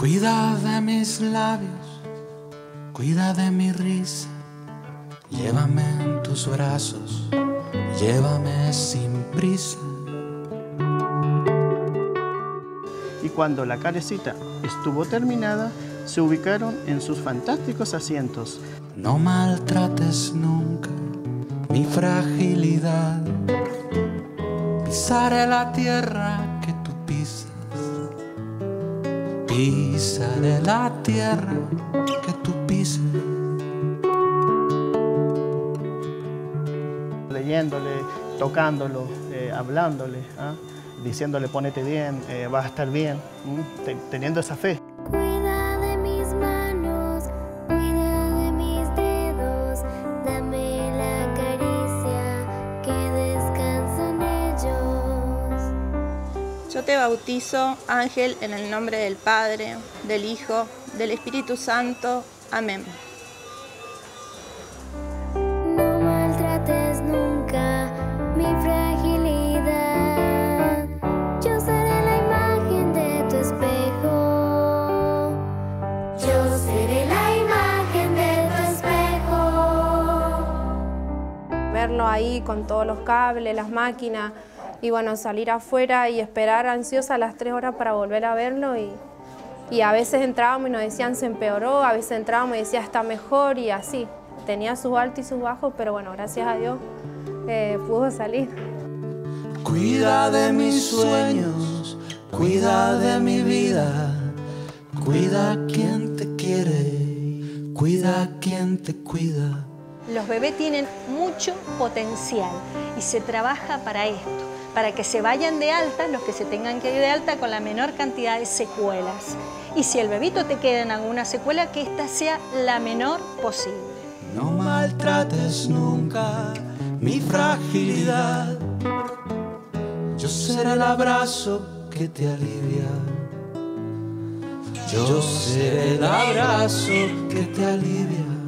Cuida de mis labios, cuida de mi risa. Llévame en tus brazos, llévame sin prisa. Y cuando la carecita estuvo terminada, se ubicaron en sus fantásticos asientos. No maltrates nunca mi fragilidad. Pisaré la tierra que tú pisas. Pisaré la tierra que tú pisas. Leyéndole, tocándolo, eh, hablándole, ¿ah? diciéndole ponete bien, eh, vas a estar bien, teniendo esa fe. Yo te bautizo, Ángel, en el nombre del Padre, del Hijo, del Espíritu Santo. Amén. No maltrates nunca mi fragilidad. Yo seré la imagen de tu espejo. Yo seré la imagen de tu espejo. verlo ahí con todos los cables, las máquinas, y bueno, salir afuera y esperar ansiosa las tres horas para volver a verlo. Y, y a veces entrábamos y nos decían se empeoró, a veces entrábamos y decía está mejor y así. Tenía sus altos y sus bajos, pero bueno, gracias a Dios eh, pudo salir. Cuida de mis sueños, cuida de mi vida, cuida a quien te quiere, cuida a quien te cuida. Los bebés tienen mucho potencial y se trabaja para esto, para que se vayan de alta los que se tengan que ir de alta con la menor cantidad de secuelas. Y si el bebito te queda en alguna secuela, que esta sea la menor posible. No maltrates nunca mi fragilidad. Yo seré el abrazo que te alivia. Yo seré el abrazo que te alivia.